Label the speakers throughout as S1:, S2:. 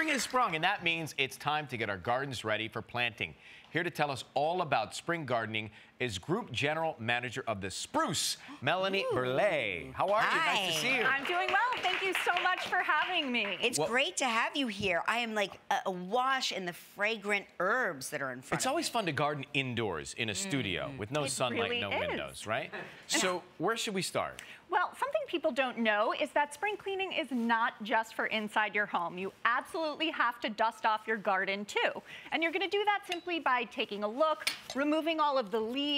S1: spring has sprung, and that means it's time to get our gardens ready for planting. Here to tell us all about spring gardening is Group General Manager of the Spruce, Melanie Berliet. How are
S2: Hi.
S1: you? Nice to see you.
S3: I'm doing well. Thank you so much for having me.
S2: It's
S1: Well-
S2: great to have you here. I am like a- awash in the fragrant herbs that are in front
S1: It's
S2: of
S1: always fun to garden indoors in a mm. studio with no
S3: It
S1: sunlight,
S3: really
S1: no
S3: is.
S1: windows, right? So where should we start?
S3: Well, something people don't know is that spring cleaning is not just for inside your home. You absolutely have to dust off your garden too. And you're going to do that simply by taking a look, removing all of the leaves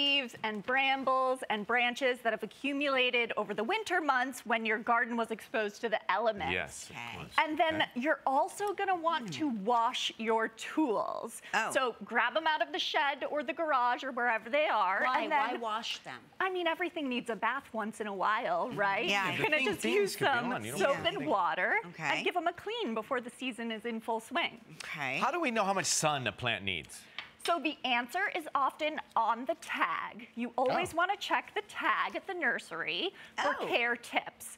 S3: and brambles and branches that have accumulated over the winter months when your garden was exposed to the elements.
S1: Yes, of
S2: Okay.
S1: course.
S3: And then you're also going to want to hmm. wash your tools.
S2: Oh.
S3: So grab them out of the shed or the garage or wherever they are.
S2: Why,
S3: and then,
S2: why wash them?
S3: I mean, everything needs a bath once in a while, mm-hmm. right?
S2: Yeah.
S3: You're gonna just use some
S1: on, you don't
S3: soap
S2: have to
S3: and water
S2: Okay.
S3: and give them a clean before the season is in full swing.
S2: Okay.
S1: How do we know how much sun a plant needs?
S3: So the answer is often on the tag. You always
S1: Oh.
S3: want to check the tag at the nursery for
S2: Oh.
S3: care tips.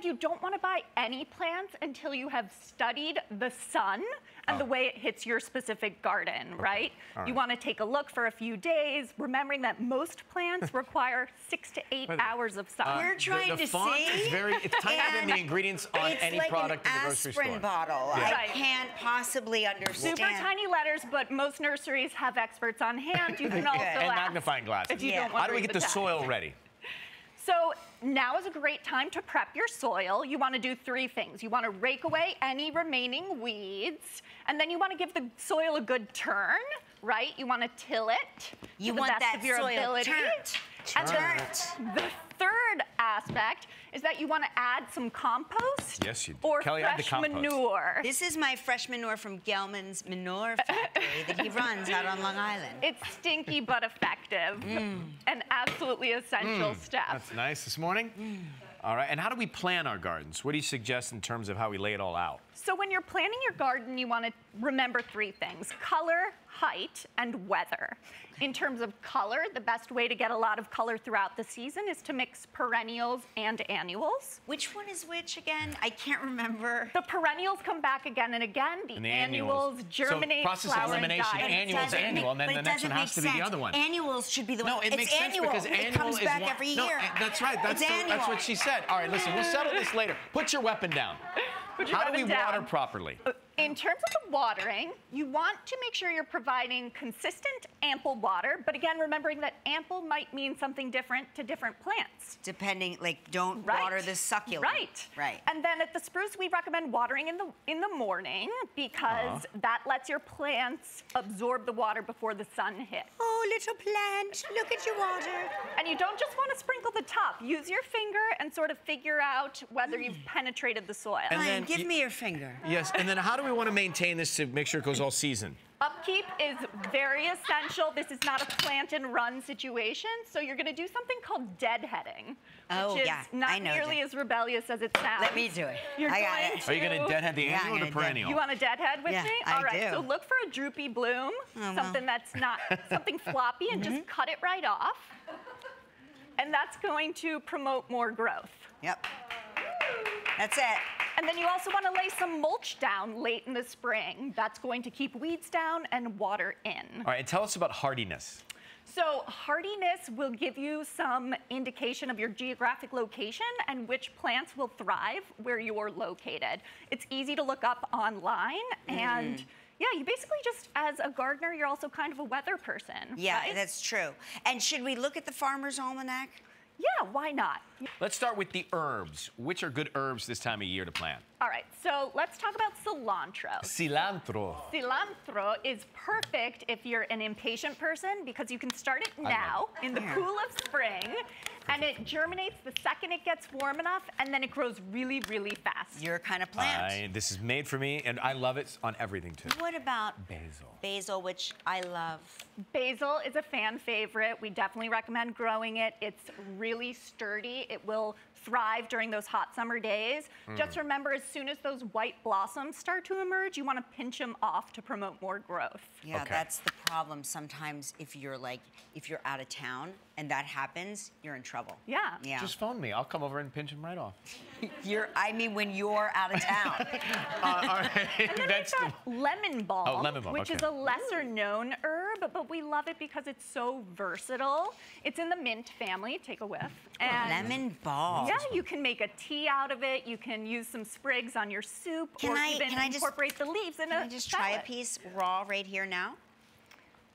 S3: But said, you don't want to buy any plants until you have studied the sun and the
S1: Oh.
S3: way it hits your specific garden, right?
S1: All
S3: You want to take a look for a few days, remembering that most plants require six to eight
S1: But,
S3: hours of sun.
S2: We're uh, trying
S1: The-
S2: than
S1: the,
S2: to
S1: font
S2: see.
S1: is very, it's tinier than the ingredients on
S2: it's
S1: any
S2: like
S1: product
S2: an
S1: in the grocery
S2: aspirin
S1: store.
S2: bottle.
S1: Yeah.
S2: I can't possibly understand.
S3: Super tiny letters, but most nurseries have experts on hand. You can also
S1: And
S3: ask
S1: magnifying glasses.
S3: if you
S2: Yeah.
S3: don't want
S1: How do we get
S3: read
S1: the soil ready?
S3: So now is a great time to prep your soil. You want to do three things. You want to rake away any remaining weeds, and then you want to give the soil a good turn, right? You want to till it
S2: You
S3: to the
S2: want
S3: best
S2: that
S3: of your
S2: soil
S3: ability.
S2: turned.
S3: And then the third aspect is that you want to add some compost
S1: Yes, you do.
S3: or
S1: Kelly, add the
S3: fresh
S1: compost.
S3: manure.
S2: This is my fresh manure from Gelman's Manure Factory that he runs out on Long Island.
S3: It's stinky but effective. An absolutely essential step.
S1: Mm. That's nice this morning.
S2: Mm.
S1: All right, and how do we plan our gardens? What do you suggest in terms of how we lay it all out?
S3: So when you're planning your garden, you want to remember three things: color, height, and weather. In terms of color, the best way to get a lot of color throughout the season is to mix perennials and annuals.
S2: Which one is which again? I can't remember.
S3: The perennials come back again and again. The,
S1: And the
S3: annuals,
S1: annuals.
S3: germinate,
S1: So process of
S3: flower, and
S1: elimination,
S3: die.
S1: and annual is annual, and then the
S2: it
S1: next one
S2: doesn't
S1: has to
S2: make
S1: be the
S2: sense.
S1: other one.
S2: Annuals should be the one.
S1: No, it
S2: it's
S1: makes
S2: annual.
S1: sense because
S2: it
S1: annual
S2: comes
S1: is
S2: back
S1: one-
S2: every
S1: no,
S2: year.
S1: eh, that's right. That's, the- that's what she said. All right, listen, we'll settle this later. Put your weapon down.
S3: Put your
S1: How do we
S3: down.
S1: water properly?
S3: In terms of the watering, you want to make sure you're providing consistent, ample water. But again, remembering that ample might mean something different to different plants.
S2: Depending, like, don't
S3: Right.
S2: water the succulent.
S3: Right.
S2: Right.
S3: And then at the spruce, we recommend watering in the in the morning because
S1: Uh-huh.
S3: that lets your plants absorb the water before the sun hits.
S2: oh, little plant, look at your water.
S3: And you don't just want to sprinkle the top. Use your finger and sort of figure out whether you've penetrated the soil.
S1: And
S2: Fine,
S1: then
S2: give
S1: you-
S2: me your finger.
S1: Yes, and then how do we want to maintain this to make sure it goes all season?
S3: Upkeep is very essential. This is not a plant and run situation. So you're going to do something called deadheading,
S2: Oh,
S3: which is
S2: yeah,
S3: not
S2: I know
S3: nearly
S2: that.
S3: as rebellious as it sounds.
S2: Let me do it.
S3: You're
S2: I got
S3: going
S2: it.
S1: Are you going to deadhead the
S2: Yeah,
S1: annual or the perennial?
S3: You want a deadhead with
S2: Yeah,
S3: me?
S2: I
S3: All right.
S2: do.
S3: So look for a droopy bloom,
S2: well.
S3: something that's not something floppy, and
S2: Mm-hmm.
S3: just cut it right off. And that's going to promote more growth.
S2: Yep. That's it.
S3: And then you also want to lay some mulch down late in the spring. That's going to keep weeds down and water in.
S1: All right, and tell us about hardiness.
S3: So hardiness will give you some indication of your geographic location and which plants will thrive where you're located. It's easy to look up online mm-hmm. and yeah, you basically just as a gardener, you're also kind of a weather person.
S2: Yeah,
S3: right?
S2: that's true. And should we look at the Farmer's Almanac?
S3: Yeah, why not?
S1: Let's start with the herbs. Which are good herbs this time of year to plant?
S3: All right, so let's talk about cilantro.
S1: Cilantro.
S3: Cilantro is perfect if you're an impatient person because you can start it now in the
S2: Yeah.
S3: cool of spring and it germinates the second it gets warm enough and then it grows really, really fast.
S2: Your kind of plant.
S1: I, this is made for me, and I love it on everything too.
S2: What about
S1: Basil.
S2: basil, which I love?
S3: Basil is a fan favorite. We definitely recommend growing it. It's really sturdy. It will thrive during those hot summer days.
S1: Mm.
S3: Just remember, as soon as those white blossoms start to emerge, you want to pinch them off to promote more growth.
S2: Yeah,
S1: Okay.
S2: that's the problem. Sometimes if you're like, if you're out of town and that happens, you're in trouble.
S3: Yeah.
S2: Yeah.
S1: Just phone me. I'll come over and pinch them right off.
S2: You're, I mean, when you're out of town.
S1: Uh, all right.
S3: And then
S1: That's
S3: we've got lemon balm,
S1: Oh, lemon balm,
S3: which is a lesser known herb, but we love it because it's so versatile. It's in the mint family. Take a whiff. And
S2: Lemon balm.
S3: Yeah, you can make a tea out of it. You can use some sprigs on your soup,
S2: Can
S3: or
S2: I-
S3: even
S2: can I just-
S3: incorporate the leaves in
S2: Can
S3: a
S2: I just try a piece raw right here now?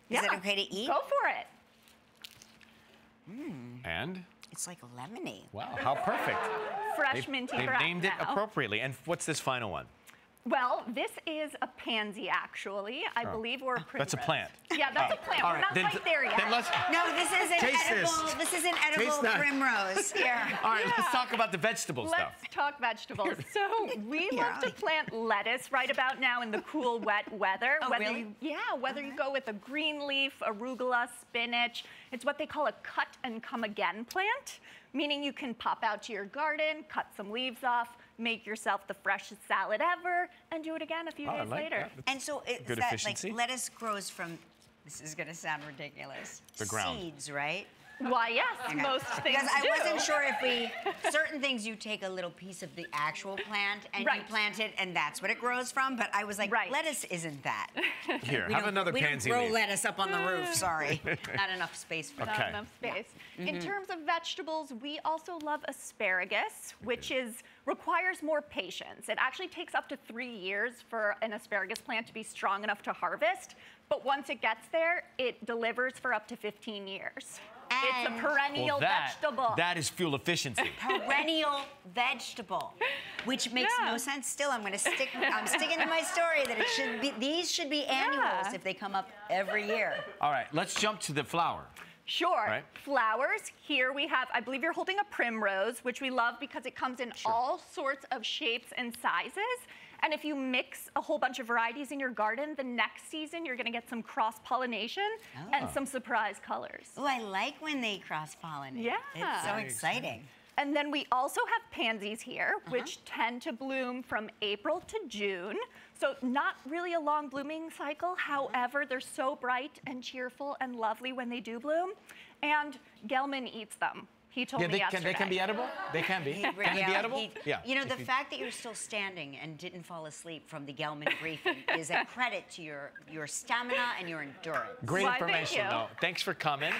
S2: Is
S3: Yeah.
S2: it okay to eat?
S3: Go for it. Hmm.
S1: and
S2: It's like lemony.
S1: wow, how perfect.
S3: Fresh
S1: They've,
S3: minty
S1: they've
S3: breath
S1: named it appropriately. And what's this final one?
S3: Well, this is a pansy, actually. I oh. believe we're oh, a
S1: That's a
S3: primrose.
S1: plant.
S3: Yeah, that's
S1: Oh,
S3: a plant.
S1: all
S3: We're
S1: right,
S3: not
S1: then-
S3: quite there yet.
S1: Then let's,
S2: No, this is an
S1: Taste
S2: edible.
S1: this.
S2: is an edible
S1: that.
S2: primrose. Here.
S1: all right, let's talk about the vegetable
S3: Let's
S1: stuff.
S3: talk vegetables. So we
S2: Yeah.
S3: love to plant lettuce right about now in the cool, wet weather.
S2: Oh,
S3: whether
S2: really?
S3: you, yeah, whether you go with a green leaf, arugula, spinach. It's what they call a cut and come again plant, meaning you can pop out to your garden, cut some leaves off, make yourself the freshest salad ever, and do it again a few
S1: Oh,
S3: days
S1: like
S3: later.
S1: that.
S2: And so is
S1: Good
S2: that
S1: efficiency.
S2: like lettuce grows from? This is gonna sound ridiculous.
S1: The ground.
S2: Seeds, right?
S3: Why, yes,
S2: Okay.
S3: most things
S2: Because I
S3: do.
S2: wasn't sure if we certain things you take a little piece of the actual plant and you plant it and that's what it grows from. But I was like,
S3: Right.
S2: lettuce isn't that.
S1: Here,
S2: We
S1: have another
S2: we
S1: pansy
S2: don't grow
S1: leaf.
S2: lettuce up on the roof. Sorry, not enough space for
S3: not enough space.
S2: Mm-hmm.
S3: In terms of vegetables, we also love asparagus, which is requires more patience. It actually takes up to three years for an asparagus plant to be strong enough to harvest. But once it gets there, it delivers for up to 15 years. It's a perennial
S1: Well, that,
S3: vegetable.
S1: that is fuel efficiency.
S2: perennial vegetable, which makes
S3: Yeah.
S2: no sense. Still, I'm going to stick. I'm sticking to my story that it should be. These should be annuals
S3: Yeah.
S2: if they come up every year.
S1: All right, let's jump to the flower.
S3: Sure.
S1: Right.
S3: Flowers. Here we have, I believe you're holding a primrose, which we love because it comes in all sorts of shapes and sizes. And if you mix a whole bunch of varieties in your garden, the next season you're going to get some cross pollination and some surprise colors.
S2: Oh, I like when they cross pollinate.
S3: Yeah.
S2: it's so
S3: Very
S2: exciting.
S3: And then we also have pansies here,
S2: Uh-huh.
S3: which tend to bloom from April to June. So, not really a long blooming cycle.
S2: Uh-huh.
S3: However, they're so bright and cheerful and lovely when they do bloom. And Gelman eats them. He told
S1: Yeah,
S3: me
S1: they can, they can be edible? They can be. Can they be edible?
S2: he-
S1: yeah.
S2: You know, the fact that you're still standing and didn't fall asleep from the Gelman briefing is a credit to your your stamina and your endurance.
S1: Great
S3: thank
S1: information,
S3: you.
S1: though. Thanks for coming.